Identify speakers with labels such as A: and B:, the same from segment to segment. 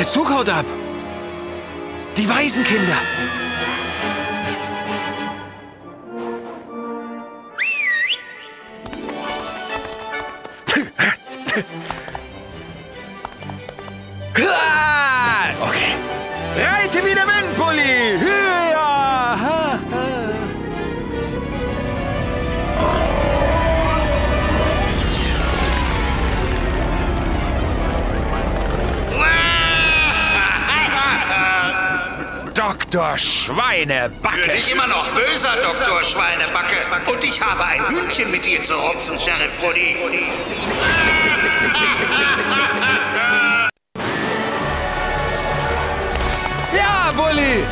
A: Der Zug haut ab. Die Waisenkinder. Schweinebacke.
B: Für dich immer noch böser, Dr. Schweinebacke. Und ich habe ein Hühnchen mit dir zu rupfen, Sheriff Woody.
A: Ja, Bulli!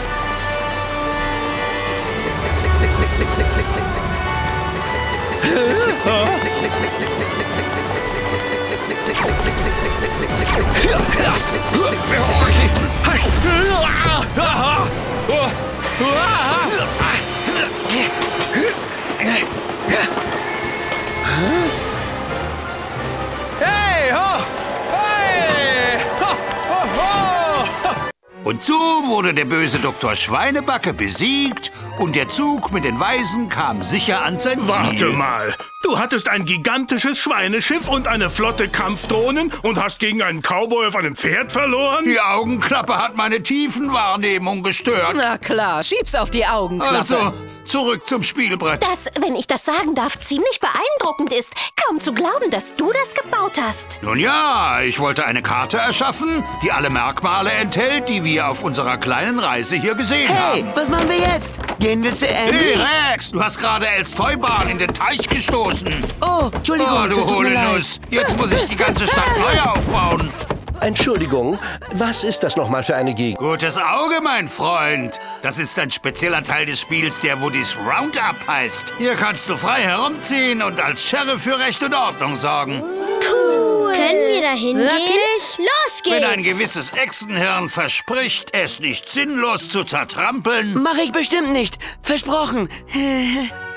A: Hey, ho! Hey!
B: Und so wurde der böse Dr. Schweinebacke besiegt und der Zug mit den Weisen kam sicher an sein Ziel.
C: Warte mal. Du hattest ein gigantisches Schweineschiff und eine Flotte Kampfdrohnen und hast gegen einen Cowboy auf einem Pferd verloren?
B: Die Augenklappe hat meine Tiefenwahrnehmung gestört.
D: Na klar, schieb's auf die Augenklappe.
B: Also, zurück zum Spielbrett.
E: Das, wenn ich das sagen darf, ziemlich beeindruckend ist. Kaum zu glauben, dass du das gebaut hast.
B: Nun ja, ich wollte eine Karte erschaffen, die alle Merkmale enthält, die wir auf unserer kleinen Reise hier gesehen
D: Hey,
B: haben.
D: was machen wir jetzt? Gehen wir zu
B: Hey
D: Andy?
B: Rex, du hast gerade Els Toybahn in den Teich gestoßen.
D: Oh, Entschuldigung,
B: Oh, du
D: das tut.
B: Jetzt muss ich die ganze Stadt neu aufbauen.
F: Entschuldigung, was ist das nochmal für eine Gegend?
B: Gutes Auge, mein Freund. Das ist ein spezieller Teil des Spiels, der Woody's Roundup heißt. Hier kannst du frei herumziehen und als Sheriff für Recht und Ordnung sorgen.
G: Können wir da hingehen?
E: Wirklich?
G: Los
B: Wenn
G: geht's!
B: ein gewisses Echsenhirn verspricht, es nicht sinnlos zu zertrampeln,
D: Mach ich bestimmt nicht. Versprochen.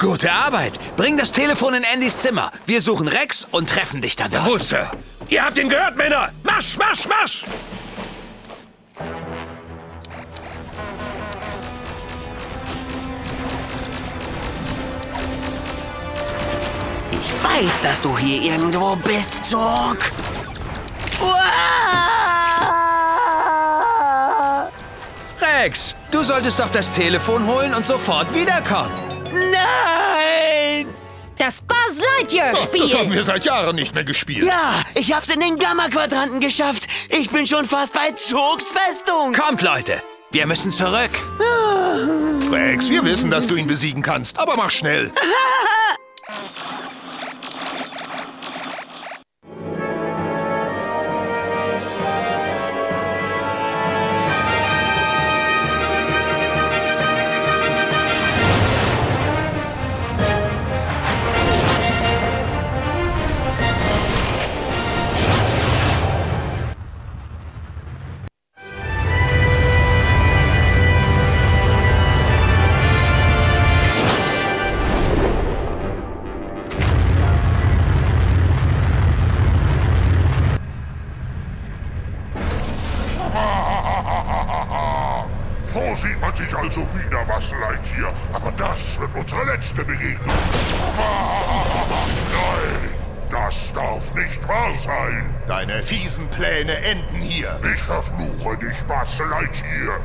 A: Gute Arbeit. Bring das Telefon in Andys Zimmer. Wir suchen Rex und treffen dich dann dort.
C: Jawohl, Sir. Ihr habt ihn gehört, Männer. Marsch, marsch, marsch.
D: Ich weiß, dass du hier irgendwo bist, Zorg.
A: Rex, du solltest doch das Telefon holen und sofort wiederkommen.
D: Nein!
G: Das Buzz Lightyear
C: Das haben
G: Spiel.
C: wir seit Jahren nicht mehr gespielt.
D: Ja, ich hab's in den Gamma-Quadranten geschafft. Ich bin schon fast bei Zogs Festung.
A: Kommt, Leute. Wir müssen zurück.
C: Rex, wir wissen, dass du ihn besiegen kannst, aber mach schnell.
H: letzte Begegnung. Nein, das darf nicht wahr sein.
C: Deine fiesen Pläne enden hier.
H: Ich verfluche dich, Buzz Lightyear.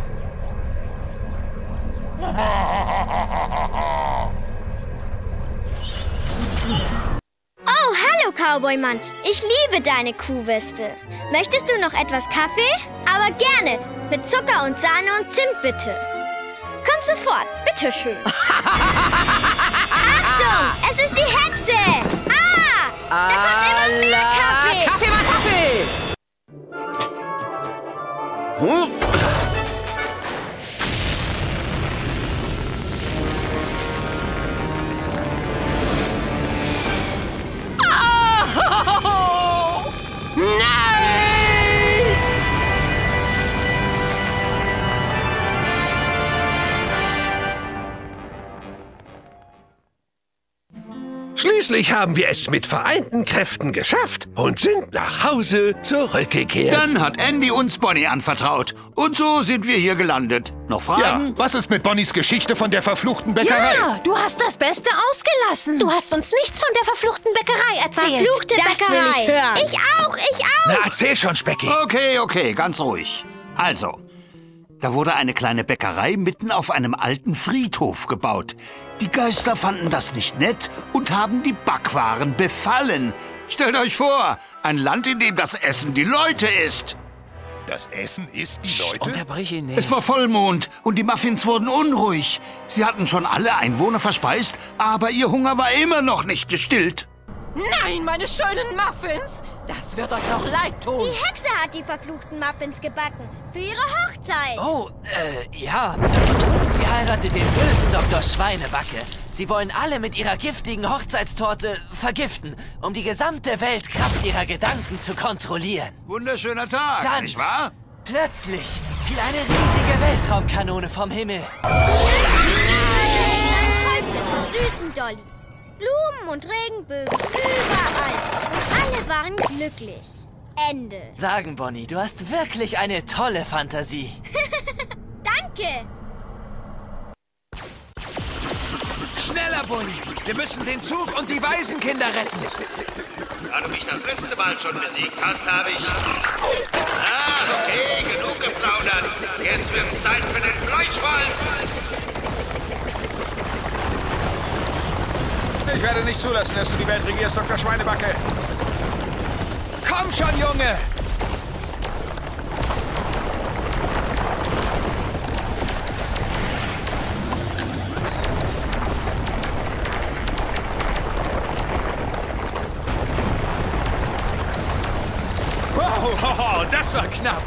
G: Oh, hallo Cowboymann. Ich liebe deine Kuhweste. Möchtest du noch etwas Kaffee? Aber gerne. Mit Zucker und Sahne und Zimt bitte. Kommt sofort. Bitteschön. Es ist die Hexe! Ah! Da kommt immer mehr Kaffee!
D: Kaffee mal Kaffee! Ah!
F: Schließlich haben wir es mit vereinten Kräften geschafft und sind nach Hause zurückgekehrt.
B: Dann hat Andy uns Bonnie anvertraut. Und so sind wir hier gelandet. Noch Fragen?
I: Ja, was ist mit Bonnies Geschichte von der verfluchten Bäckerei?
E: Ja, du hast das Beste ausgelassen. Du hast uns nichts von der verfluchten Bäckerei erzählt.
G: Verfluchte
E: das
G: Bäckerei.
E: will ich hören.
G: Ich auch, ich auch.
A: Na, erzähl schon, Specky.
B: Okay, okay, ganz ruhig. Also, da wurde eine kleine Bäckerei mitten auf einem alten Friedhof gebaut. Die Geister fanden das nicht nett und haben die Backwaren befallen. Stellt euch vor, ein Land, in dem das Essen die Leute isst.
I: Das Essen ist die Leute?
A: Unterbrich ihn nicht.
B: Es war Vollmond und die Muffins wurden unruhig. Sie hatten schon alle Einwohner verspeist, aber ihr Hunger war immer noch nicht gestillt.
J: Nein, meine schönen Muffins! Das wird euch noch leid tun.
G: Die Hexe hat die verfluchten Muffins gebacken. Für ihre Hochzeit.
K: Oh, äh, ja. Sie heiratet den bösen Dr. Schweinebacke. Sie wollen alle mit ihrer giftigen Hochzeitstorte vergiften, um die gesamte Weltkraft ihrer Gedanken zu kontrollieren.
B: Wunderschöner Tag,
K: Dann-
B: nicht wahr?
K: Plötzlich fiel eine riesige Weltraumkanone vom Himmel.
G: Ein Häuptling zur süßen Dolly. Blumen und Regenbögen überall. Alle waren glücklich. Ende.
K: Sagen, Bonnie, du hast wirklich eine tolle Fantasie.
G: Danke.
A: Schneller, Bonnie. Wir müssen den Zug und die Waisenkinder retten.
B: Da du mich das letzte Mal schon besiegt hast, habe ich... Ah, okay, genug geplaudert. Jetzt wird's Zeit für den Fleischwolf.
A: Ich werde nicht zulassen, dass du die Welt regierst, Dr. Schweinebacke. Komm schon, Junge! Wow, das war knapp.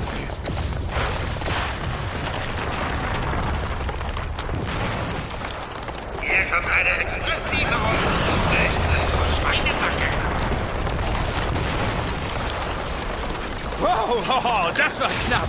B: Hier kommt eine Expresslieferung bösen Dr. Schweinebacke.
A: Wow, hoho, das war knapp.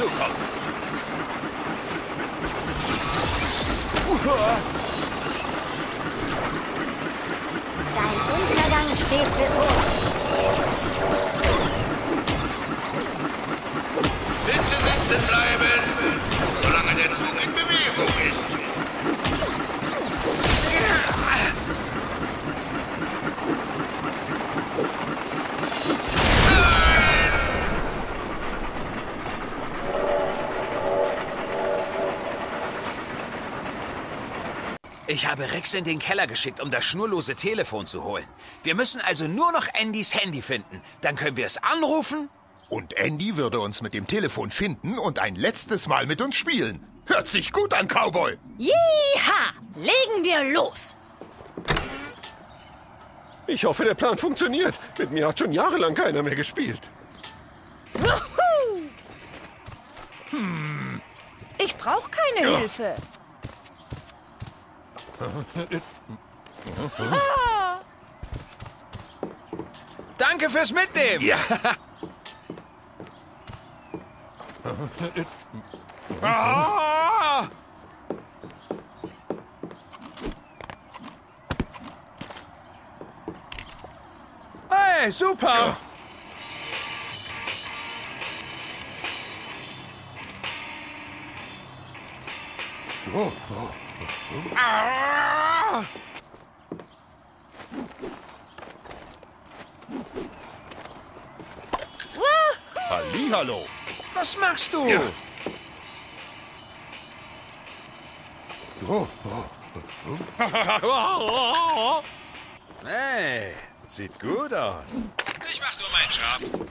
B: Zukunft.
A: Habe Rex in den Keller geschickt, um das schnurlose Telefon zu holen. Wir müssen also nur noch Andys Handy finden. Dann können wir es anrufen.
I: Und Andy würde uns mit dem Telefon finden und ein letztes Mal mit uns spielen. Hört sich gut an, Cowboy.
L: Jiha! Legen wir los!
F: Ich hoffe, der Plan funktioniert. Mit mir hat schon jahrelang keiner mehr gespielt.
L: Ich brauche keine Hilfe. Ah!
A: Danke fürs Mitnehmen.
F: Ja.
A: Ah! Hey, super.
I: Oh, oh.
A: Ah!
I: Hallihallo.
A: Was machst du?
I: Ja. Oh, oh.
A: Hey, sieht gut aus. Ich mach nur meinen Job.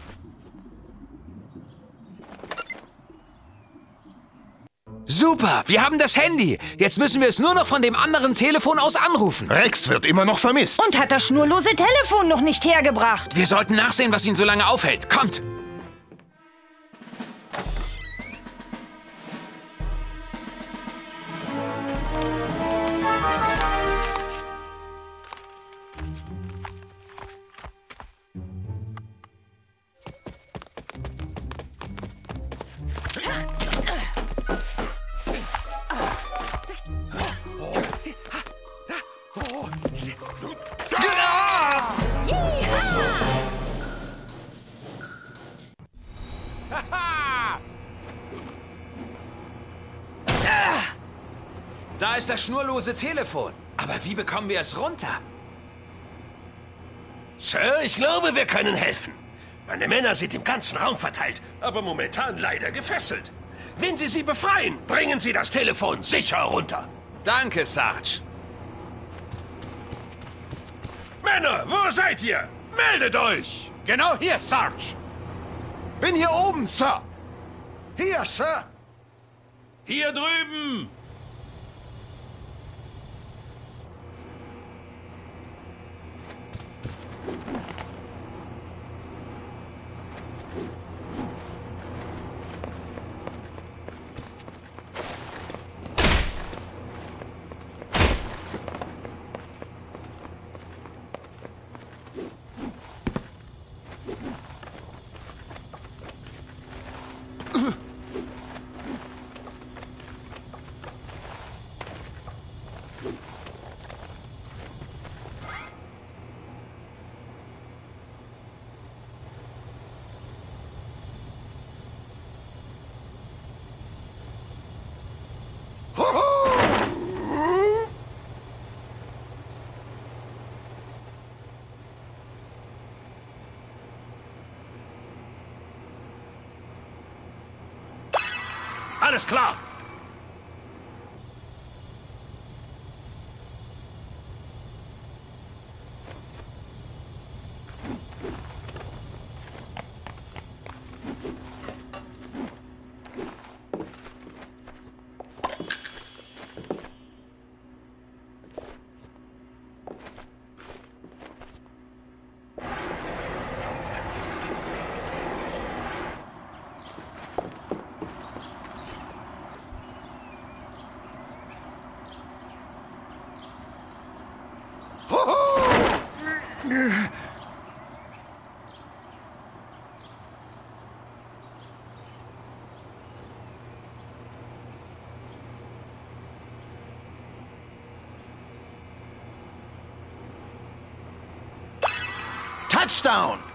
A: Super, wir haben das Handy. Jetzt müssen wir es nur noch von dem anderen Telefon aus anrufen.
I: Rex wird immer noch vermisst.
J: Und hat das schnurlose Telefon noch nicht hergebracht.
A: Wir sollten nachsehen, was ihn so lange aufhält. Kommt! Ist das schnurlose Telefon. Aber wie bekommen wir es runter?
F: Sir, ich glaube, wir können helfen. Meine Männer sind im ganzen Raum verteilt, aber momentan leider gefesselt. Wenn Sie sie befreien, bringen Sie das Telefon sicher runter.
A: Danke, Sarge.
F: Männer, wo seid ihr? Meldet euch!
I: Genau hier, Sarge. Bin hier oben, Sir. Hier, Sir.
F: Hier drüben! Alles klar. Touchdown!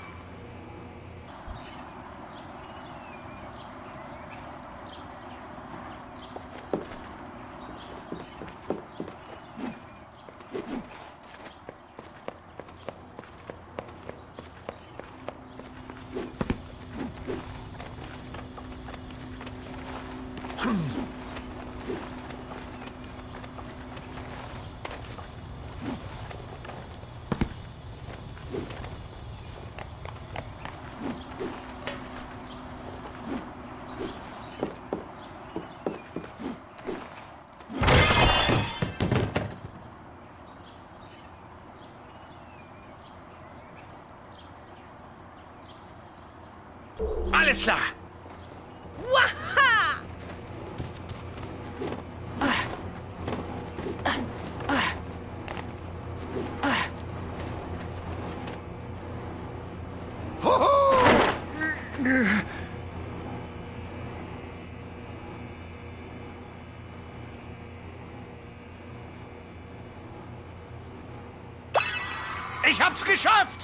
A: Alles klar.
F: Ich hab's geschafft!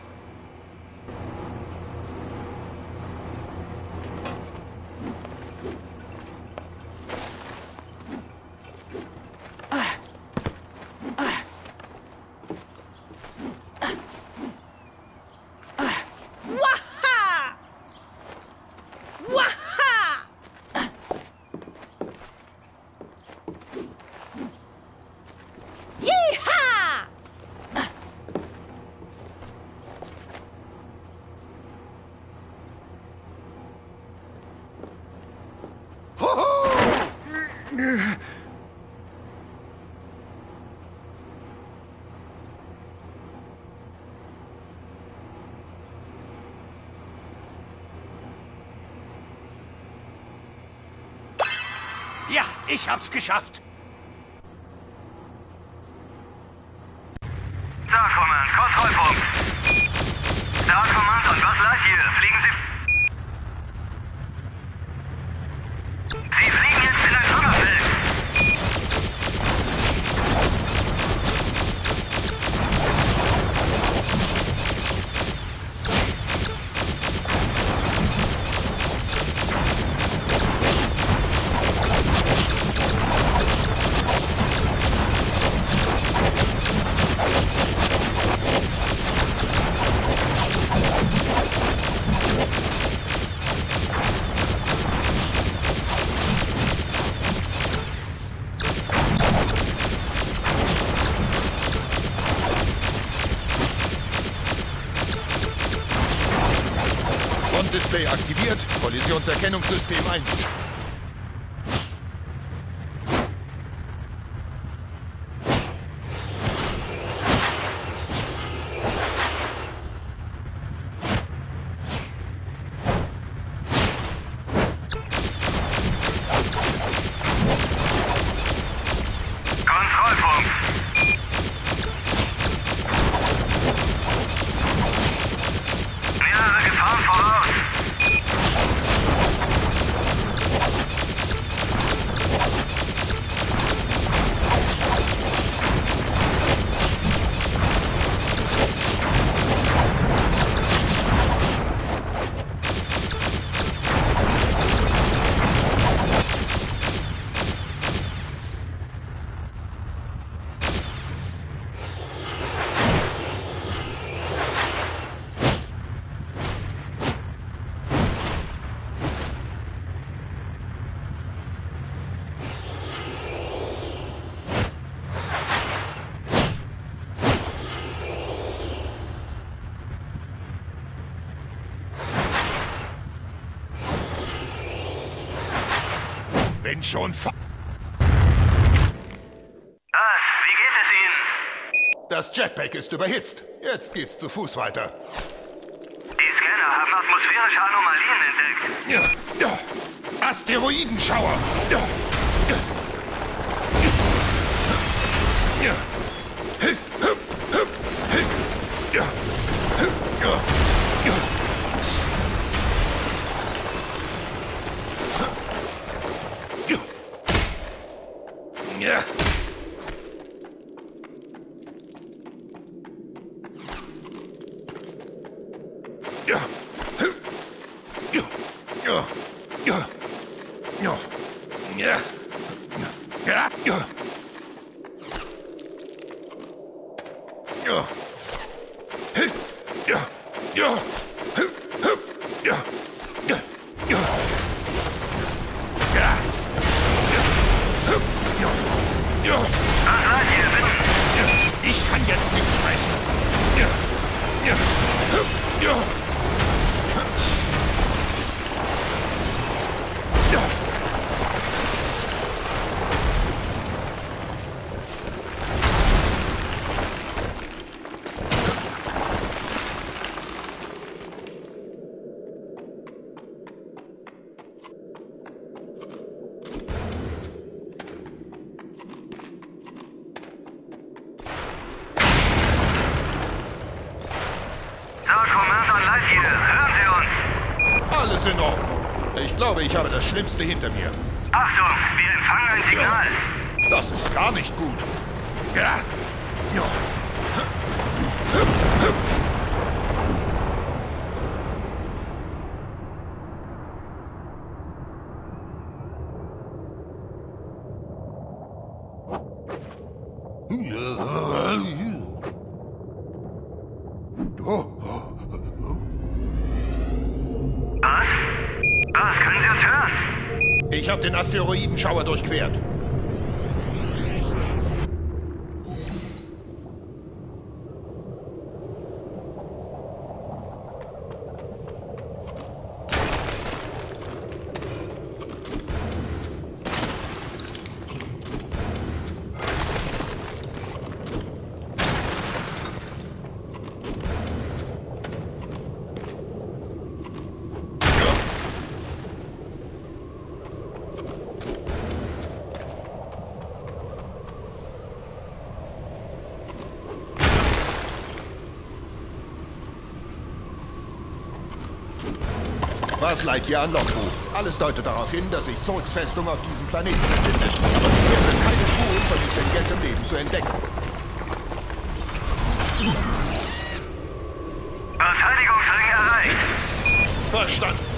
F: Ich hab's geschafft.
I: Frontdisplay aktiviert, Kollisionserkennungssystem ein. Bin schon fa
M: Was? Wie geht es Ihnen?
I: Das Jetpack ist überhitzt. Jetzt geht's zu Fuß weiter.
M: Die Scanner haben atmosphärische Anomalien entdeckt.
I: Ja, ja. Asteroidenschauer. Ja. Glaube, ich habe das Schlimmste hinter mir.
M: Achtung, wir empfangen ein Signal.
I: Das ist gar nicht gut. Ja. Ja. Schauer durchquert. Was Lightyear an Logbuch? Alles deutet darauf hin, dass sich Zurks Festung auf diesem Planeten befindet. Aber bisher sind keine Spuren von intelligentem Leben zu entdecken.
M: Verteidigungsring erreicht.
N: Verstanden.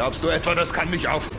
I: Glaubst du etwa, das kann mich auf...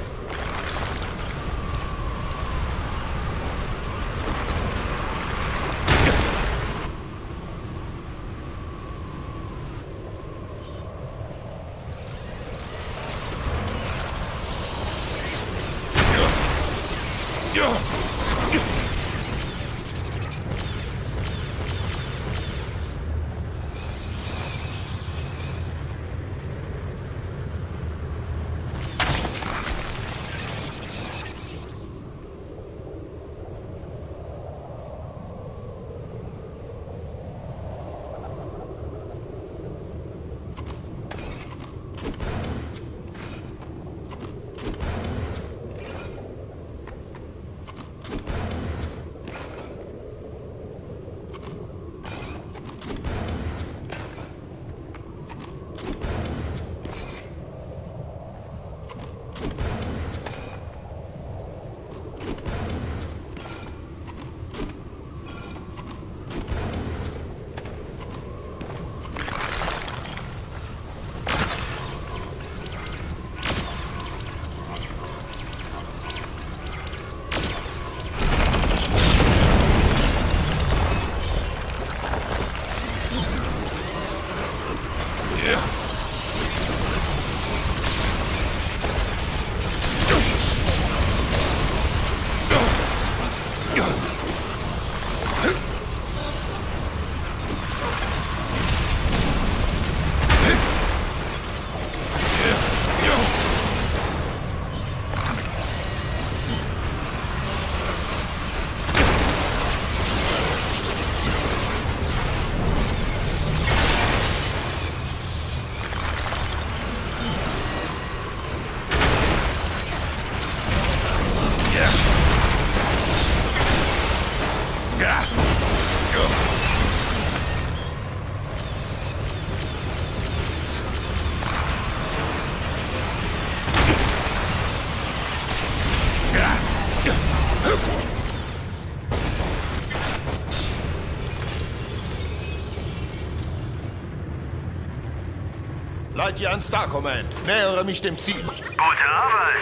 I: Lightyear an Star Command. Nähere mich dem Ziel.
M: Gute Arbeit.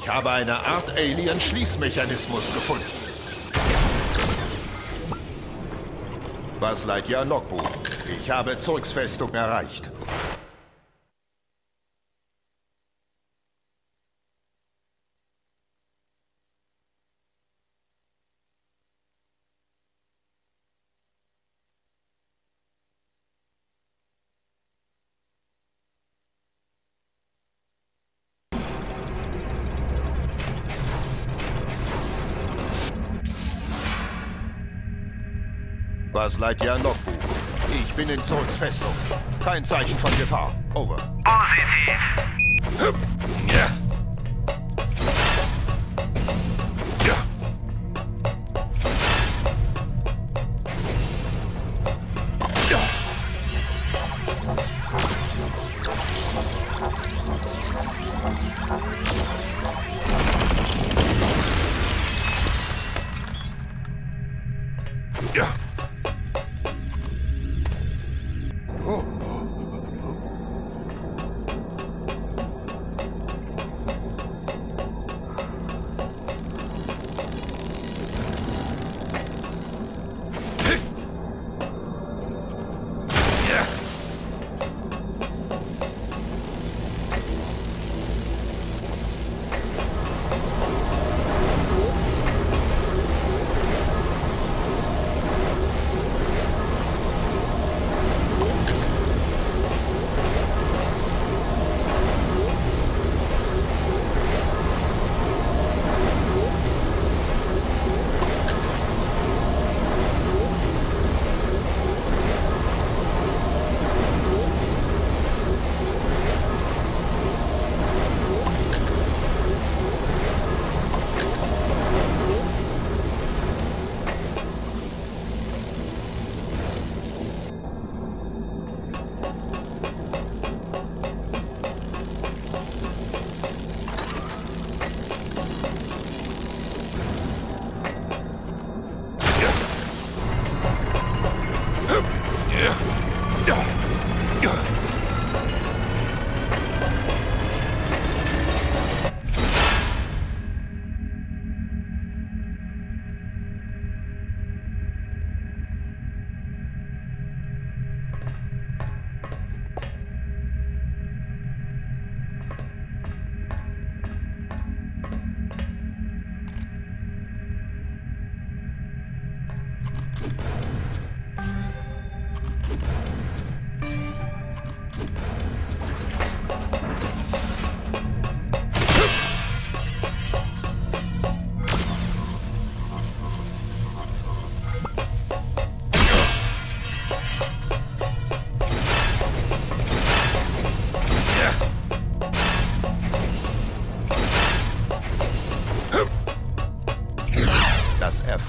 I: Ich habe eine Art Alien-Schließmechanismus gefunden. Was Lightyear Logbuch? Ich habe Zurks Festung erreicht. An Logbuch? Ich bin in Zolls Festung. Kein Zeichen von Gefahr. Over.
M: Positiv.
N: Ja. Ja.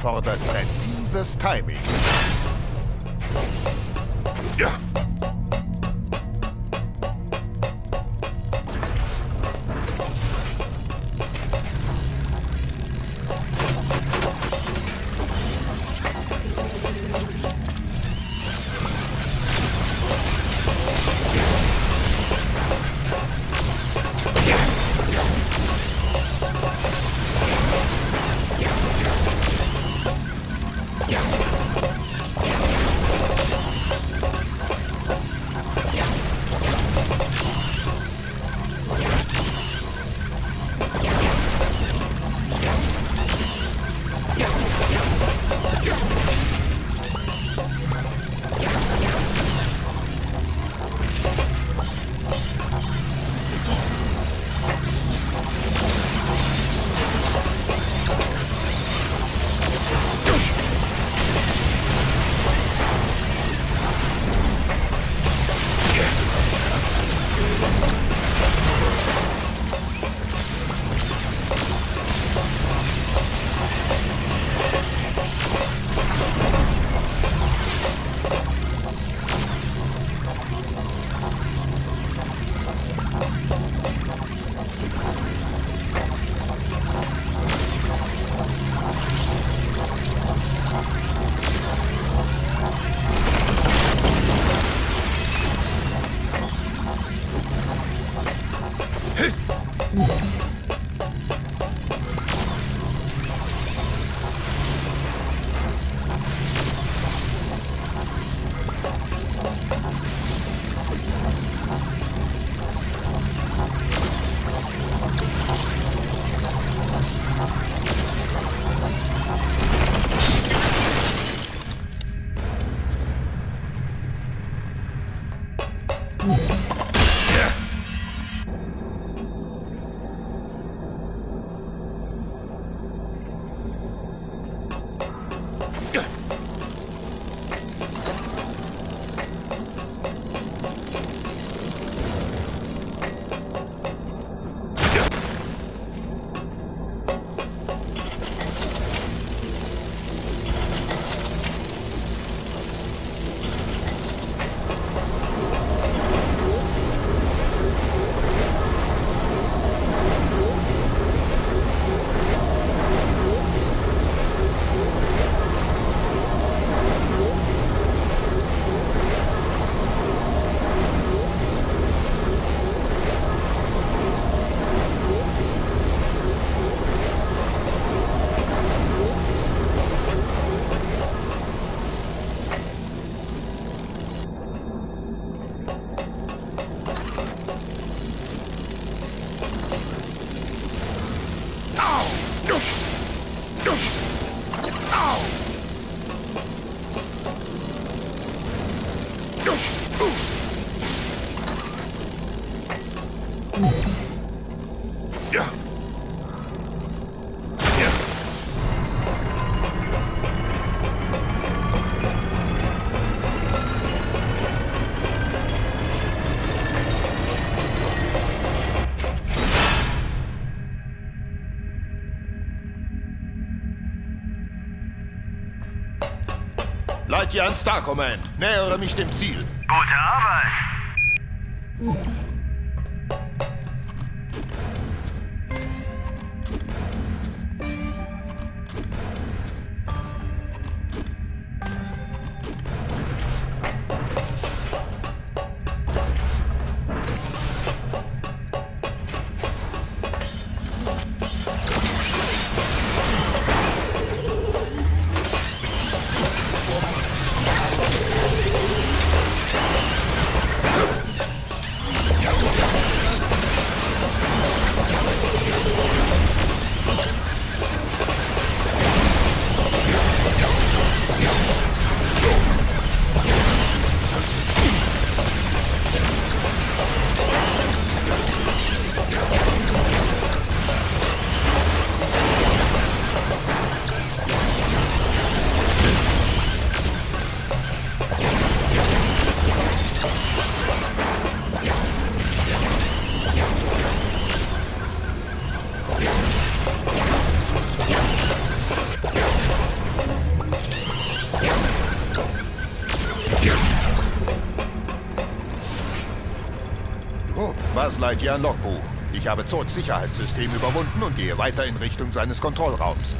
I: Erfordert präzises Timing.
H: An Star Command. Nähere mich dem Ziel.
I: Gute Arbeit.
H: Ich habe Zorgs Sicherheitssystem überwunden und gehe weiter in Richtung seines Kontrollraums.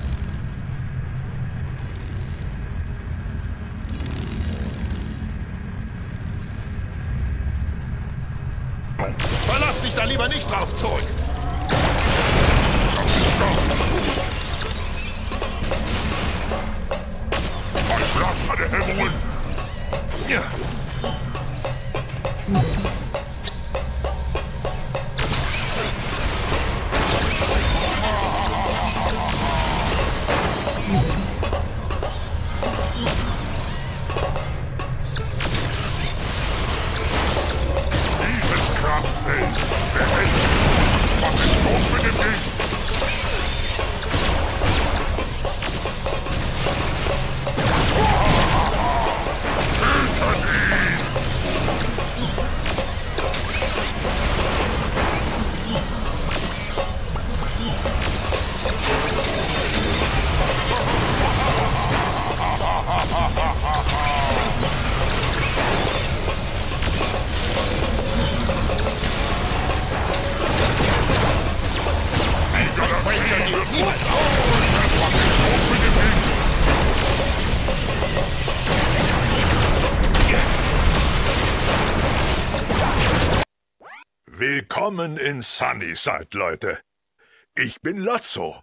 N: Willkommen in Sunnyside, Leute. Ich bin Lotso.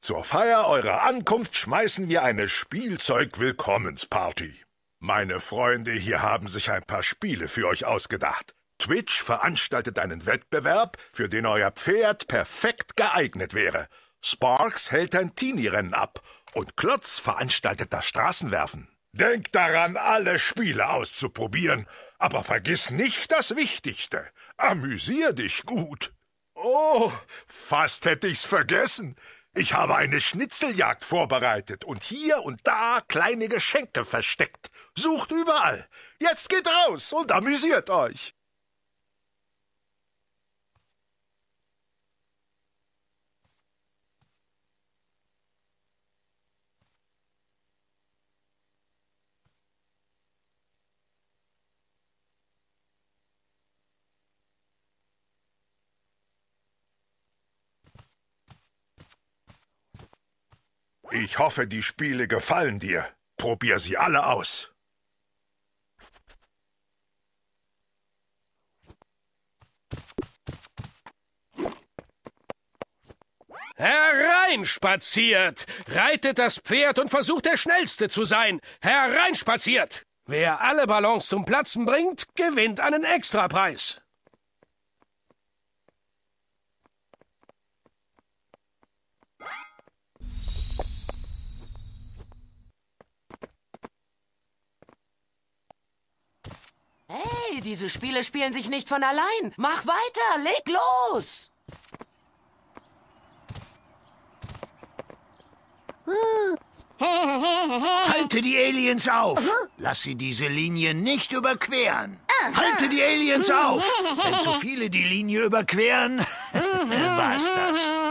N: Zur Feier eurer Ankunft schmeißen wir eine Spielzeug-Willkommensparty. Meine Freunde hier haben sich ein paar Spiele für euch ausgedacht. Twitch veranstaltet einen Wettbewerb, für den euer Pferd perfekt geeignet wäre. Sparks hält ein Teenie-Rennen ab und Klotz veranstaltet das Straßenwerfen. Denk daran, alle Spiele auszuprobieren, aber vergiss nicht das Wichtigste. Amüsier dich gut. Oh, fast hätte ich's vergessen. Ich habe eine Schnitzeljagd vorbereitet und hier und da kleine Geschenke versteckt. Sucht überall. Jetzt geht raus und amüsiert euch. Ich hoffe, die Spiele gefallen dir. Probier sie alle aus.
O: Hereinspaziert! Reitet das Pferd und versucht der Schnellste zu sein. Hereinspaziert! Wer alle Ballons zum Platzen bringt, gewinnt einen Extrapreis.
P: Hey,
K: diese Spiele spielen sich nicht von allein. Mach weiter, leg los!
Q: Halte die Aliens auf! Lass sie diese Linie nicht überqueren! Halte die Aliens auf! Wenn zu viele die Linie überqueren, war's das.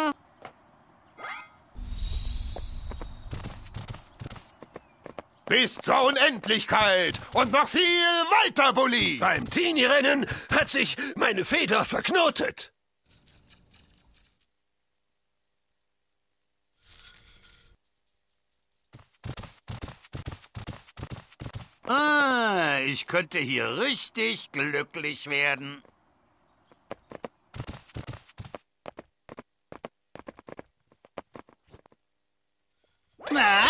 I: Bis zur Unendlichkeit und noch viel weiter, Bulli!
F: Beim Teenie-Rennen hat sich meine Feder verknotet.
B: Ah, ich könnte hier richtig glücklich werden.
Q: Na,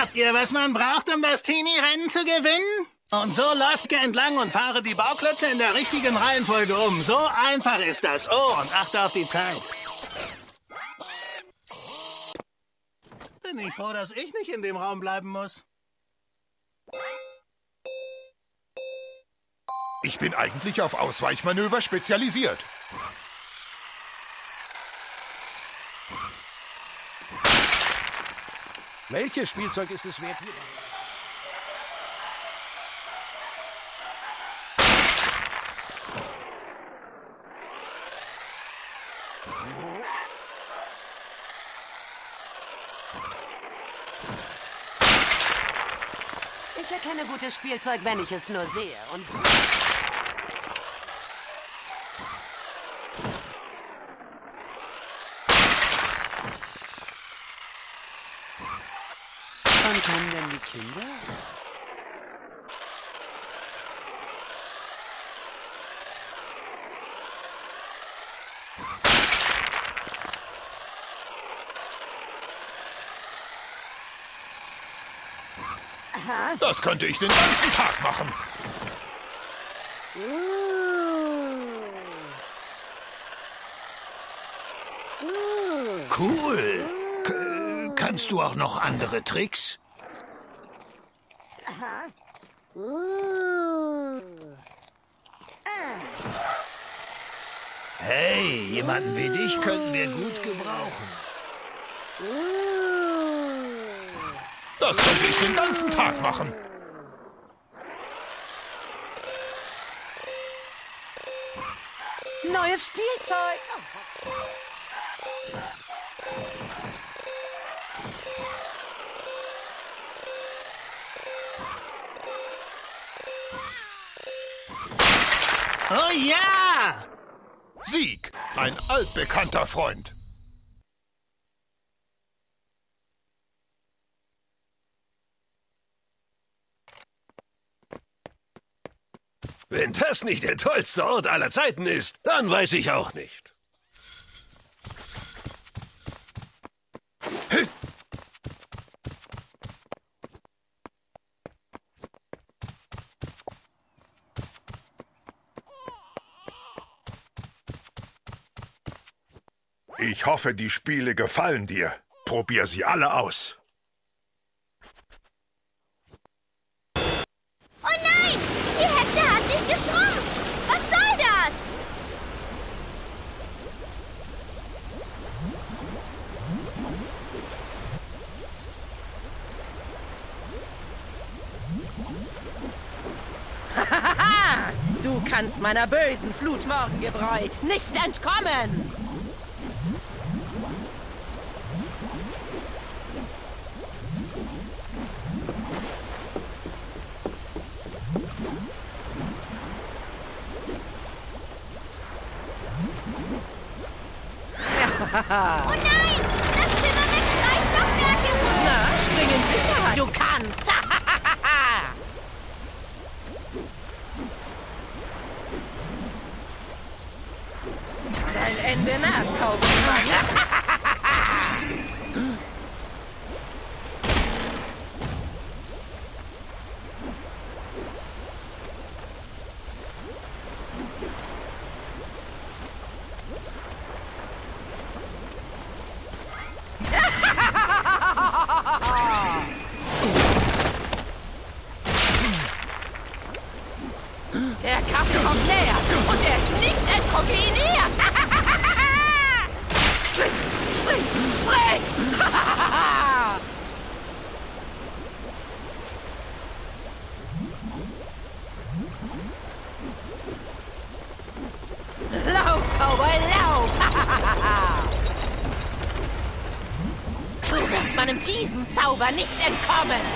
Q: habt ihr, was man braucht, um das Teenie-Rennen zu gewinnen? Und so läuft ihr entlang und fahre die Bauklötze in der richtigen Reihenfolge um. So einfach ist das. Oh, und achte auf die Zeit. Bin ich froh, dass ich nicht in dem Raum bleiben muss.
I: Ich bin eigentlich auf Ausweichmanöver spezialisiert.
F: Welches Spielzeug ist es wert?
K: Ich erkenne gutes Spielzeug, wenn ich es nur sehe. Und Wann kommen denn die Kinder?
I: Das könnte ich den ganzen Tag machen.
Q: Cool. K kannst du auch noch andere Tricks? Hey, jemanden wie dich könnten wir gut gebrauchen.
I: Das könnte ich den ganzen Tag machen.
K: Neues Spielzeug!
Q: Oh ja!
I: Ein altbekannter Freund.
F: Wenn das nicht der tollste Ort aller Zeiten ist, dann weiß ich auch nicht.
N: Ich hoffe, die Spiele gefallen dir. Probier sie alle aus.
G: Oh nein! Die Hexe hat dich geschrumpft! Was soll das?
J: Hahaha! Du kannst meiner bösen Flutmorgengebräu nicht entkommen!
G: Oh nein! Das Zimmer wächst drei Stockwerke hoch!
J: Na, spring in Sicherheit! Du kannst! Dein Ende naht, Cowboy. Nicht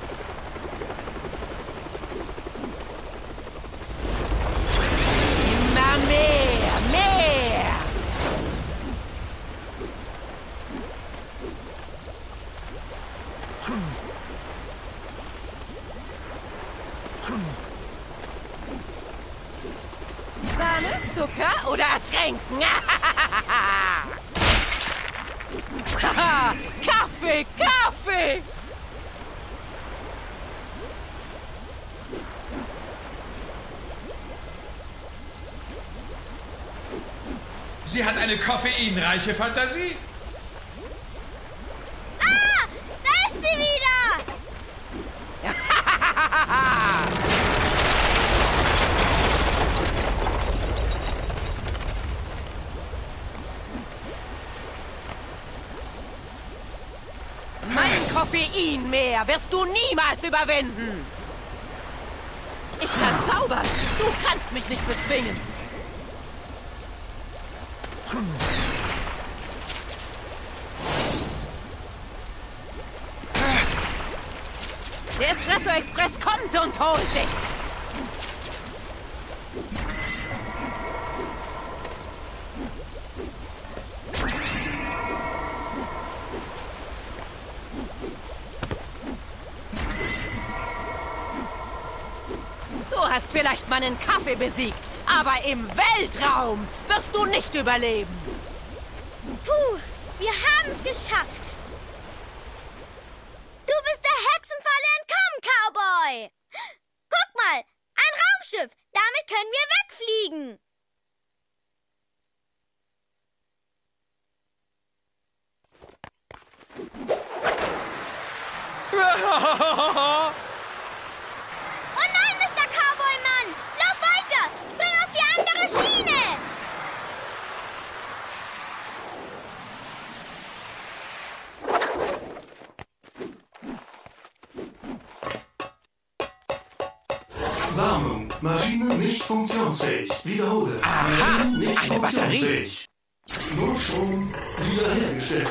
A: Eine koffeinreiche Fantasie.
G: Ah! Da ist sie wieder!
J: Mein Koffeinmeer wirst du niemals überwinden! Ich kann zaubern! Du kannst mich nicht bezwingen! Der Espresso Kommt und holt dich! Du hast vielleicht meinen Kaffee besiegt, aber im Weltraum wirst du nicht überleben.
G: Puh, wir haben es geschafft. Du bist der Hexenfalle entkommen, Cowboy. Guck mal, ein Raumschiff. Damit können wir wegfliegen. Oh nein, Mr. Cowboy-Mann! Lauf weiter! Spring auf die andere Schiene!
R: Warnung. Maschine nicht funktionsfähig. Wiederhole.
A: Aha,
R: nicht
A: eine Batterie.
R: funktionsfähig. Notstrom wiederhergestellt.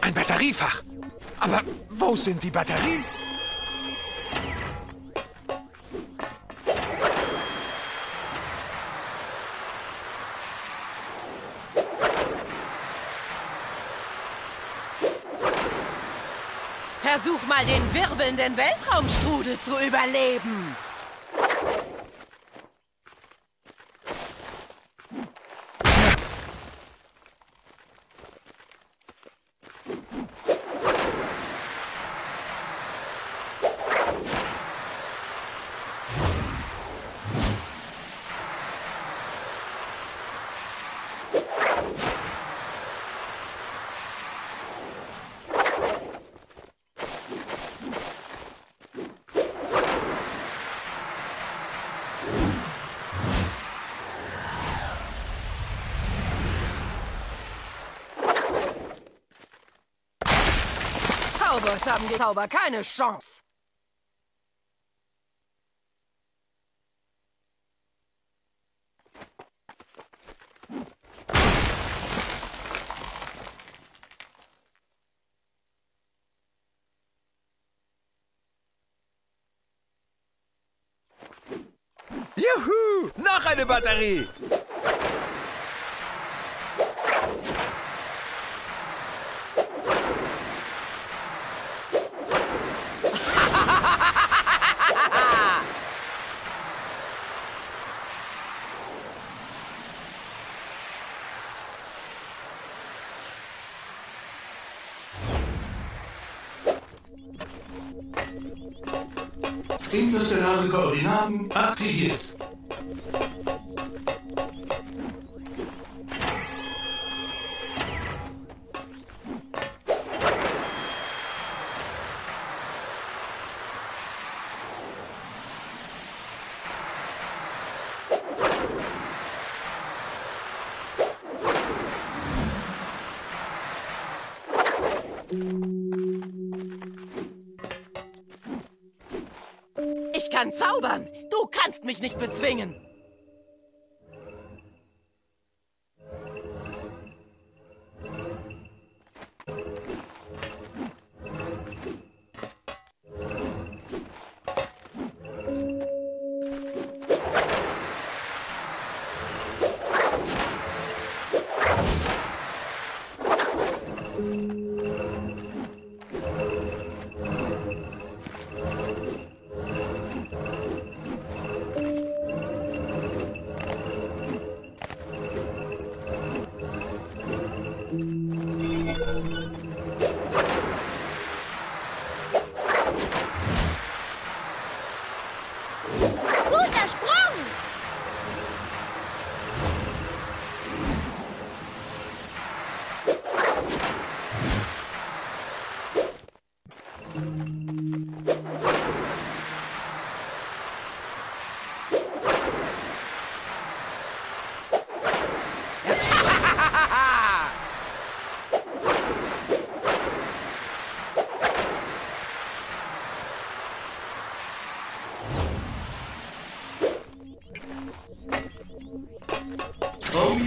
A: Ein Batteriefach. Aber wo sind die Batterien?
J: Wirbelnden Weltraumstrudel zu überleben. Max haben die Zauber keine Chance.
A: Juhu! Noch eine Batterie!
J: القادمة باقية mich nicht bezwingen.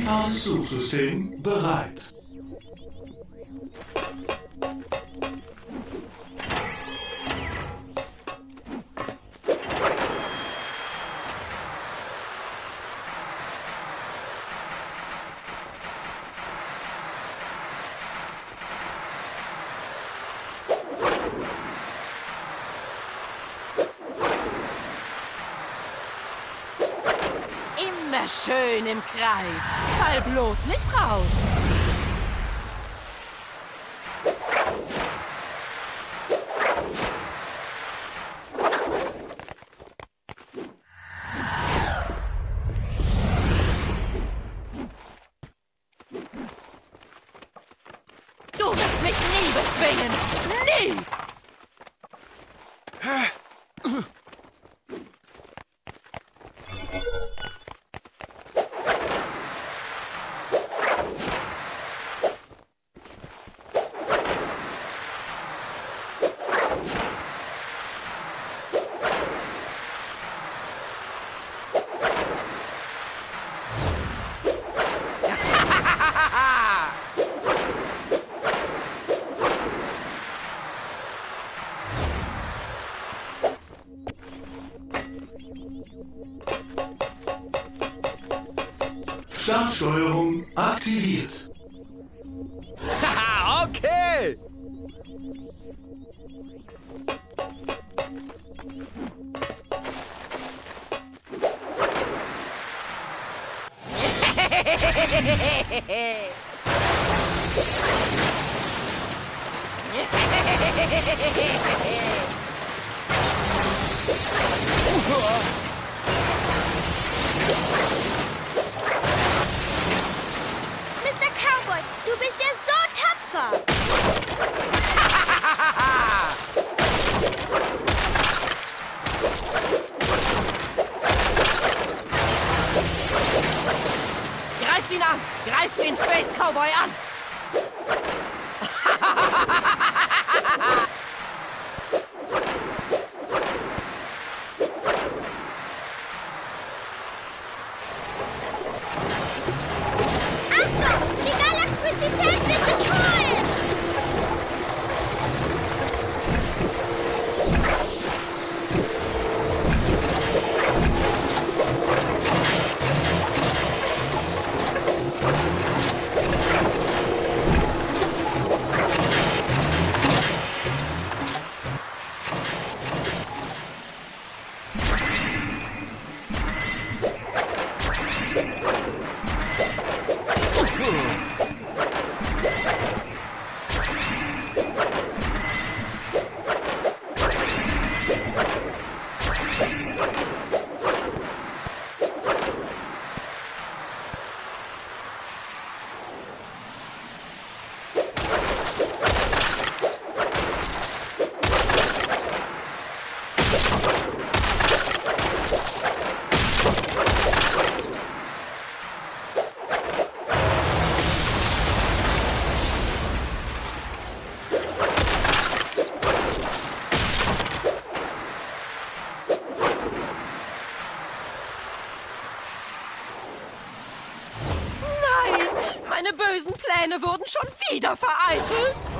R: Ein Suchsystem bereit.
J: schön im Kreis. Fall bloß nicht raus. Wieder vereitelt.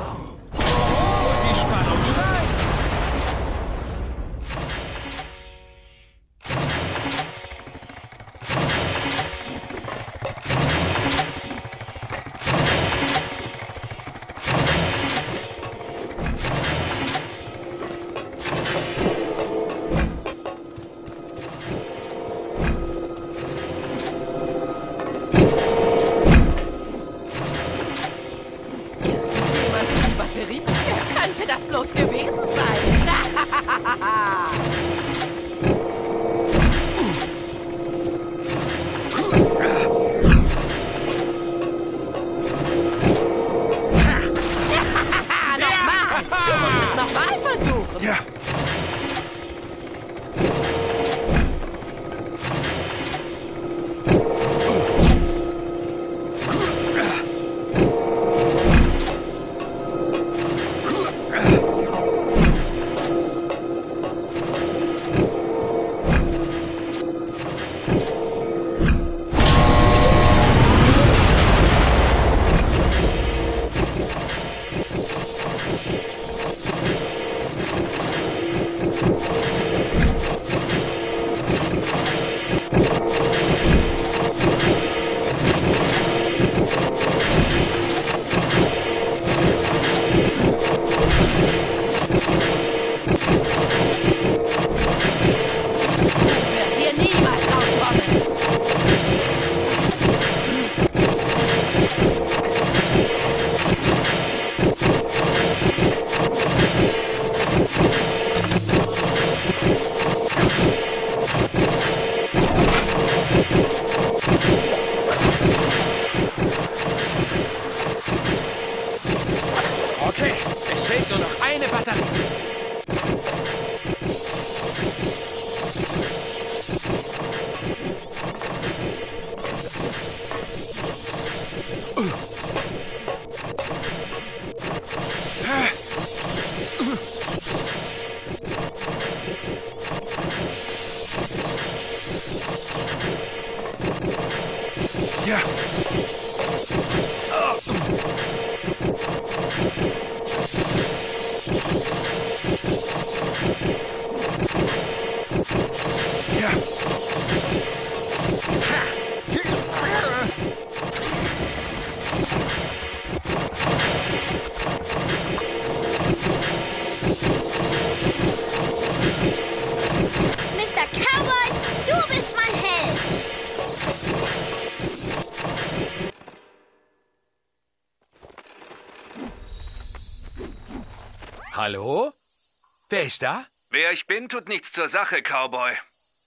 S: Ist da?
A: Wer ich bin, tut nichts zur Sache, Cowboy.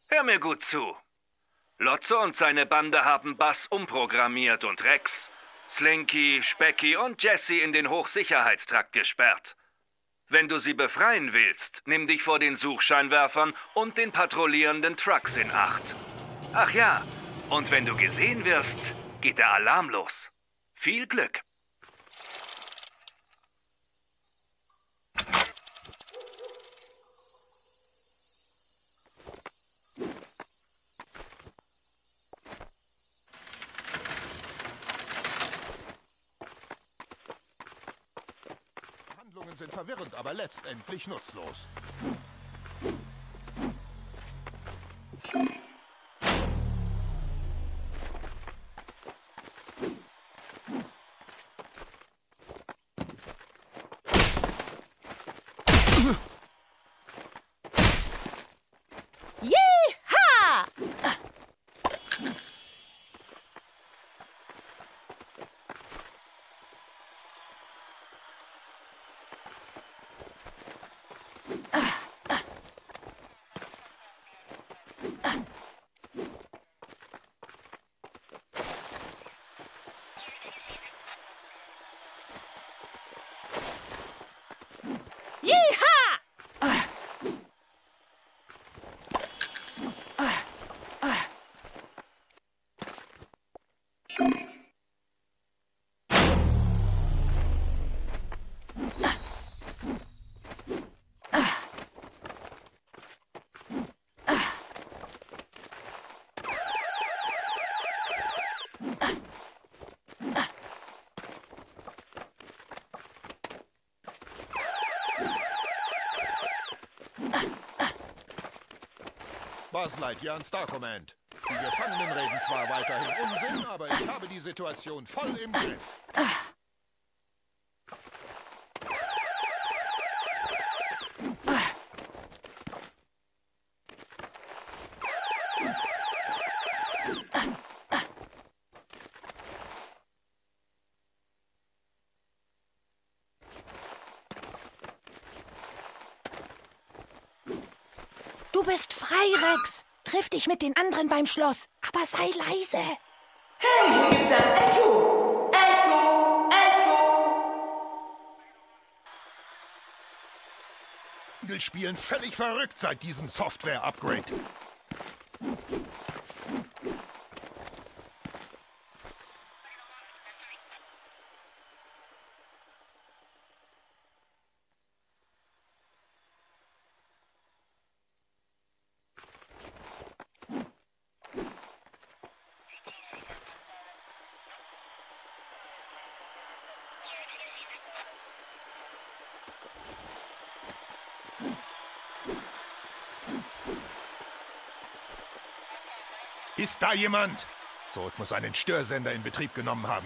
A: Hör mir gut zu. Lotso und seine Bande haben Bass umprogrammiert und Rex, Slinky, Specky und Jesse in den Hochsicherheitstrakt gesperrt. Wenn du sie befreien willst, nimm dich vor den Suchscheinwerfern und den patrouillierenden Trucks in Acht. Ach ja, und wenn du gesehen wirst, geht der Alarm los. Viel Glück.
I: Sind verwirrend, aber letztendlich nutzlos. Buzz Lightyear an Star Command. Die Gefangenen reden zwar weiterhin Unsinn, aber ich habe die Situation voll im Griff.
L: Du frei, Rex. Triff dich mit den anderen beim Schloss, aber sei leise.
D: Hey, hier gibt's ein Echo! Echo! Echo!
I: Die spielen völlig verrückt seit diesem Software-Upgrade. Ist da jemand? Zurück muss einen Störsender in Betrieb genommen haben.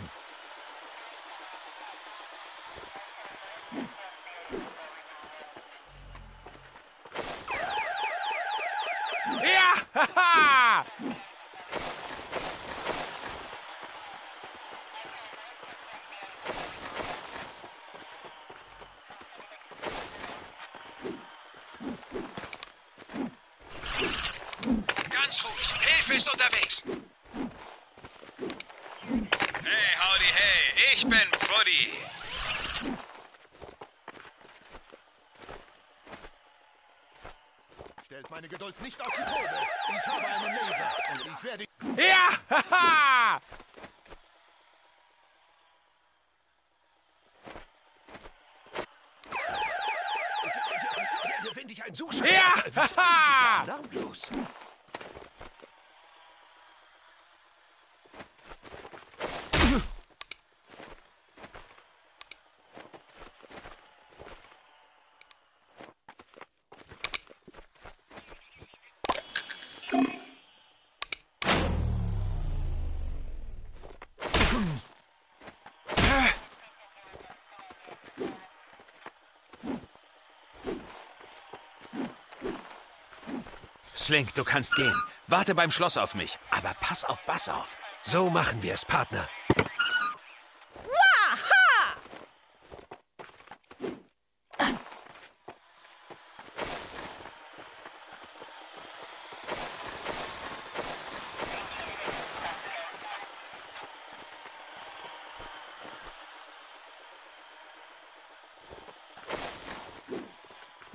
A: Ja! Haha! Ganz ruhig. Hilfe ist unterwegs. Hey, howdy, hey. Ich bin Fuddy.
I: Stellt meine Geduld nicht auf die Probe. Ich habe einen Laser und ich werde...
A: Ja! Haha!
F: Hier finde ich ein Suchschalter.
A: Ja! Haha!
F: Alarmlos.
A: Slink, du kannst gehen. Warte beim Schloss auf mich. Aber pass auf Bass auf.
F: So machen wir es, Partner.
L: Waha!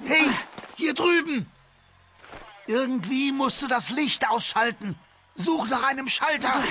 B: Hey, hier drüben! Irgendwie musst du das Licht ausschalten. Such nach einem Schalter.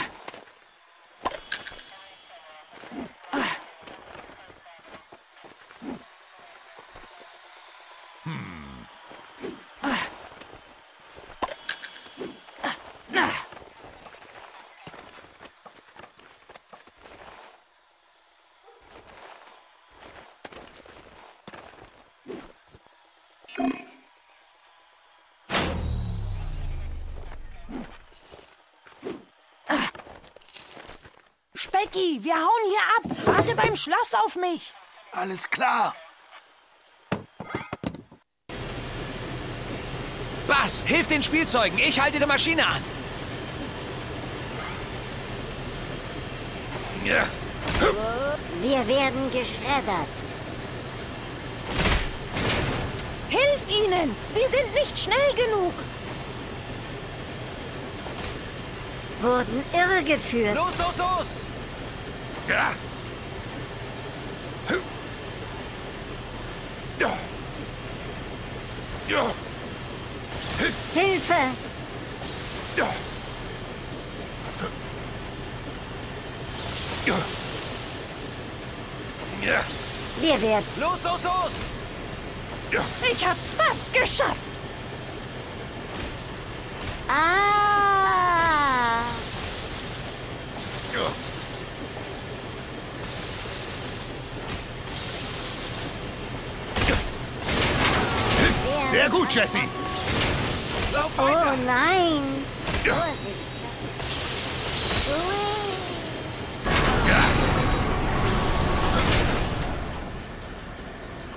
L: Specky, wir hauen hier ab. Warte beim Schloss auf mich.
B: Alles klar.
A: Bass, hilf den Spielzeugen. Ich halte die Maschine an. Ja.
T: Wir werden geschreddert.
L: Hilf ihnen. Sie sind nicht schnell genug.
T: Wurden irregeführt.
A: Los, los, los!
T: Hilfe! Wir werden...
A: Los, los, los!
F: Ja.
L: Ich hab's fast geschafft.
I: Jesse.
A: Lauf
T: Oh nein! Vorsicht! Ui.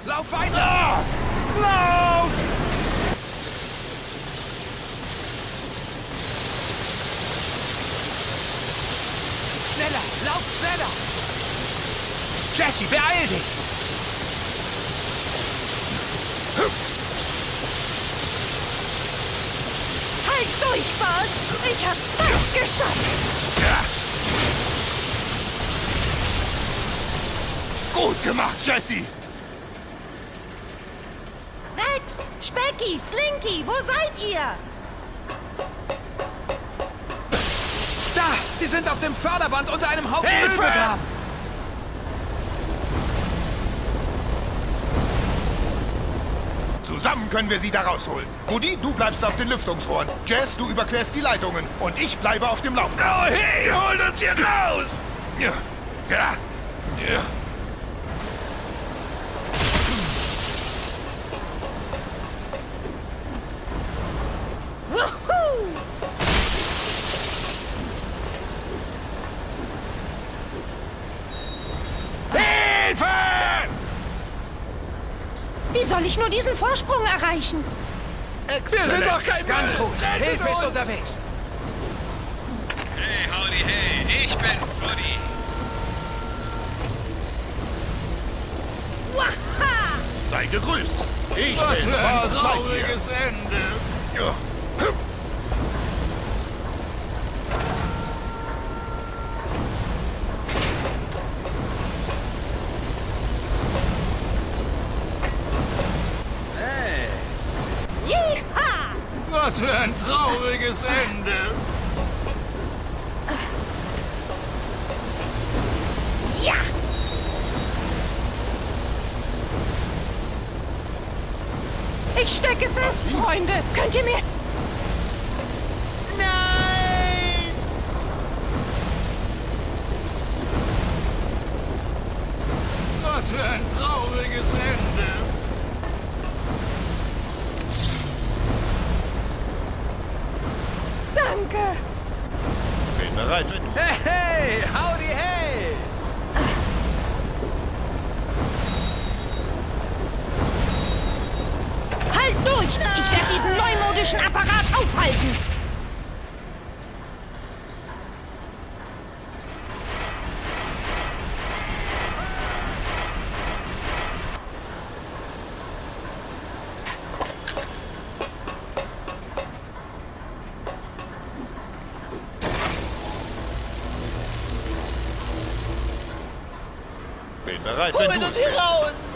A: Lauf weiter! Lauf! Schneller! Lauf schneller! Jesse, beeil dich!
L: Durch, Boss! Ich hab's fast geschafft!
I: Gut gemacht, Jesse!
L: Rex, Specky, Slinky, wo seid ihr?
A: Da! Sie sind auf dem Förderband unter einem Haufen Müll
U: Hilfe!
A: begraben!
I: Zusammen können wir sie da rausholen. Woody, du bleibst auf den Lüftungsrohren. Jess, du überquerst die Leitungen. Und ich bleibe auf dem Laufband.
U: Oh, hey, holt uns hier raus!
I: Ja. Ja. Ja.
L: Wuhu!
U: Hilfe!
L: Wie soll ich nur diesen Vorsprung erreichen?
U: Wir sind doch kein
A: Ganz
U: Müll.
A: ruhig! Hilfe ist unterwegs!
V: Hey, howdy, hey, ich bin Woody.
L: Waha!
I: Sei gegrüßt. Ich
U: Was
I: bin
U: für ein trauriges Ende.
I: Bereit, wenn du es bist.
W: raus!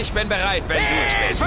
A: Ich bin bereit, wenn du es bist.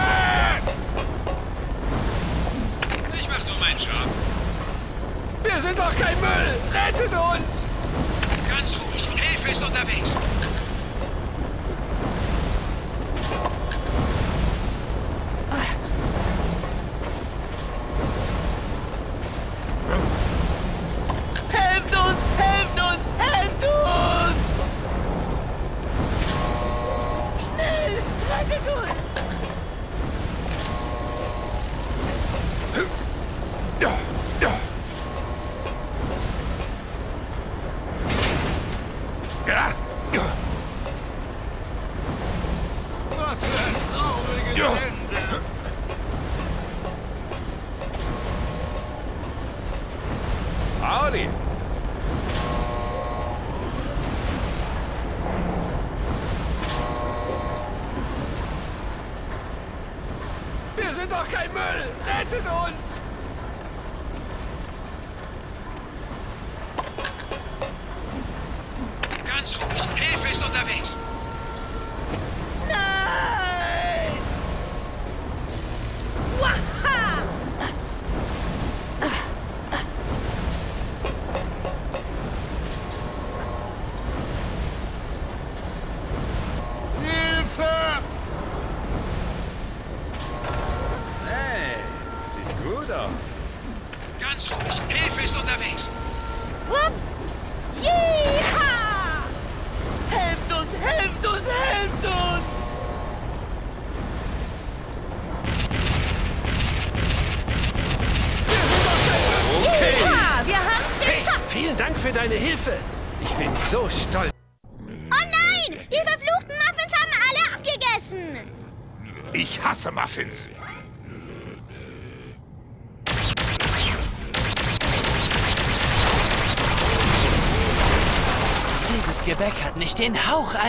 F: Müll! rettet uns!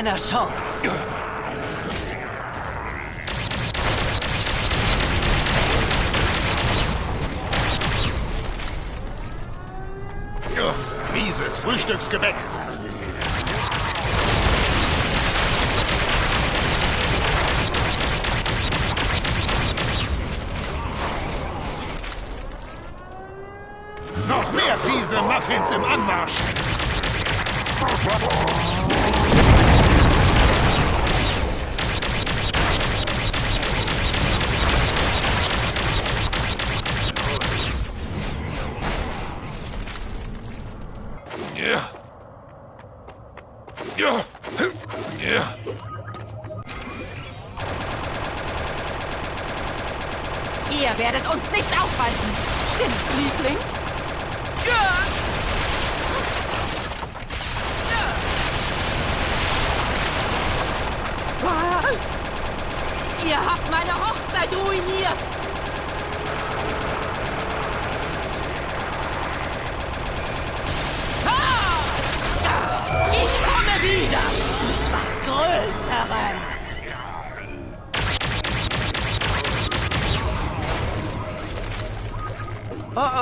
K: keiner Chance.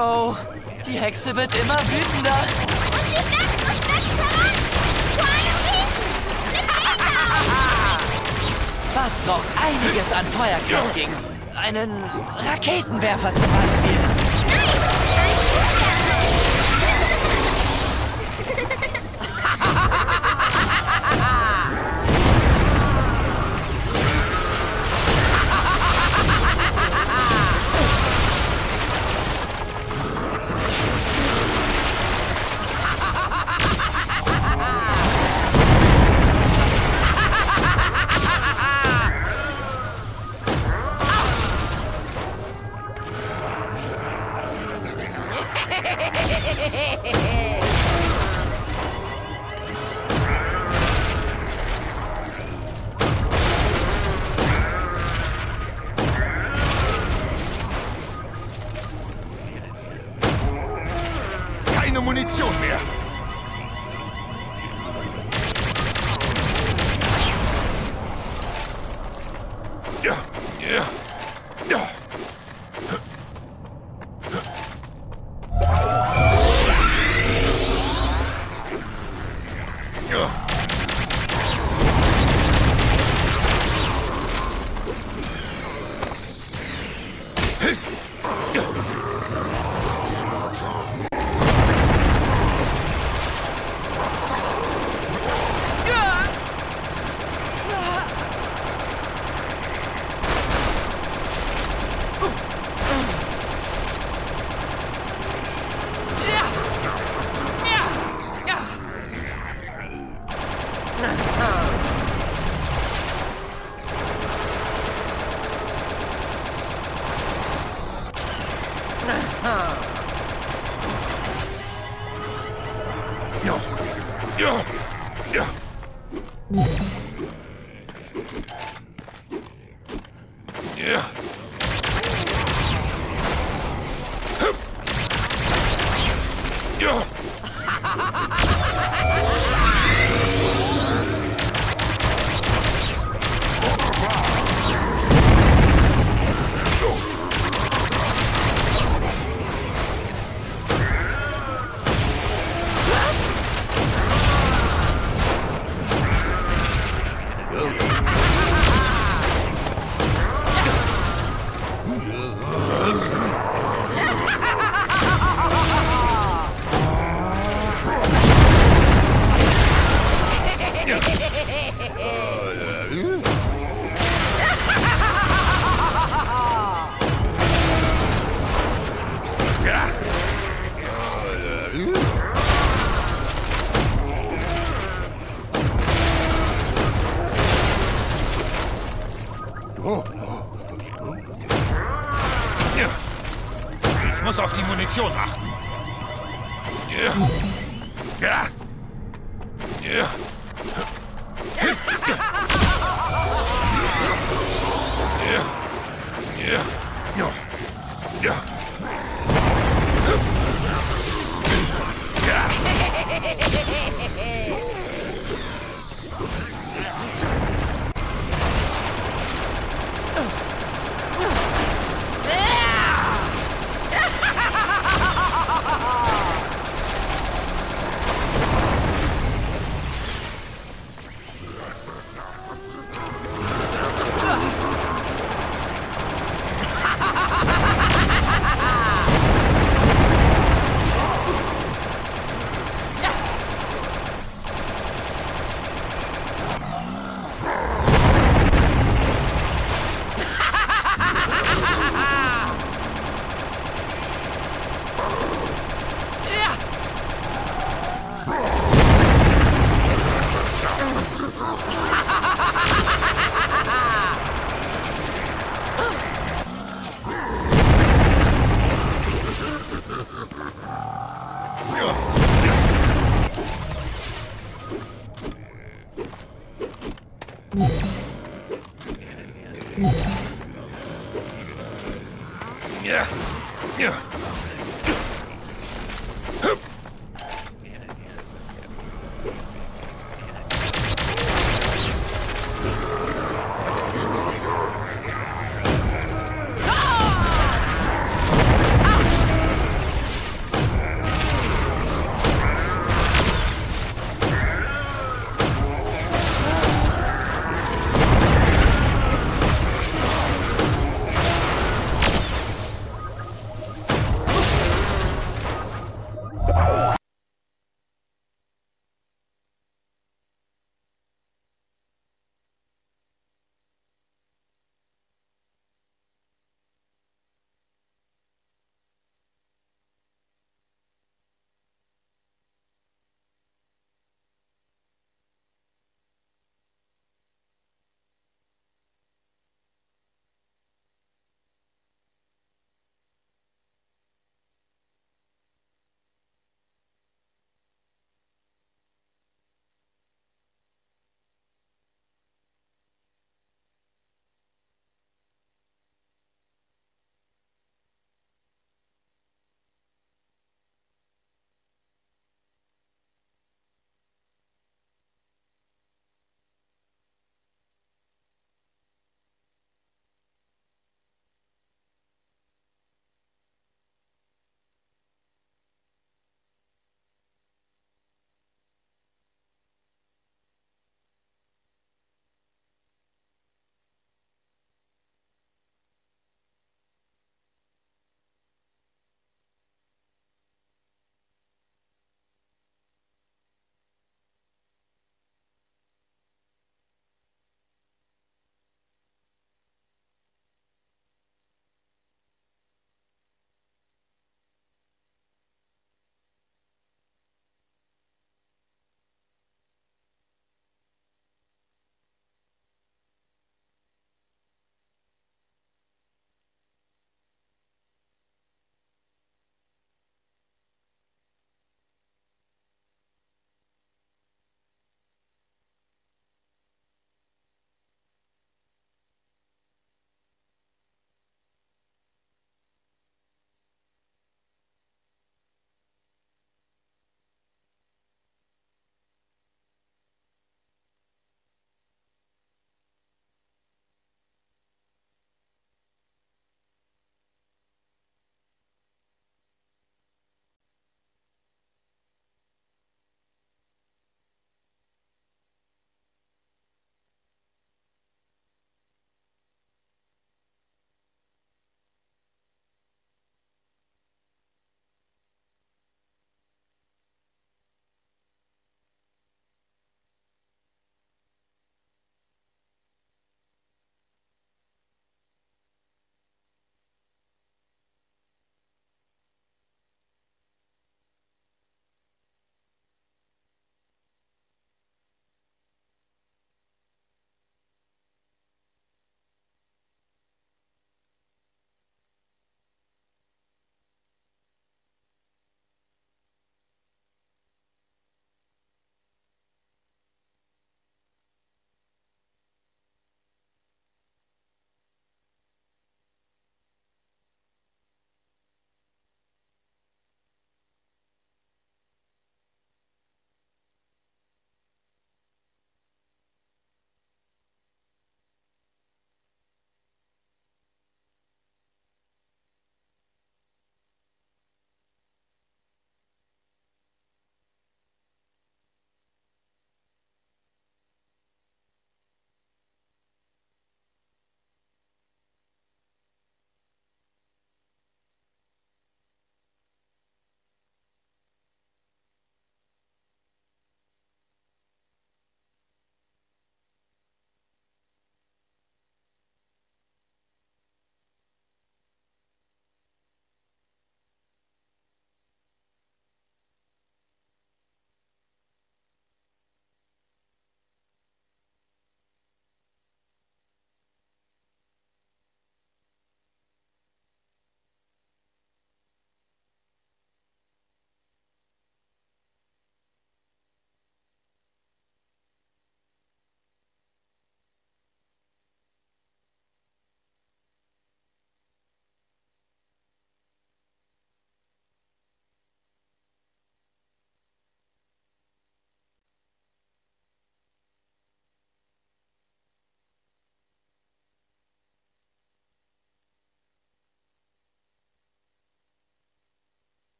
K: oh. Die Hexe wird immer wütender. Was braucht einiges an Feuerkraft gegen einen Raketenwerfer zum Beispiel?
J: Nein!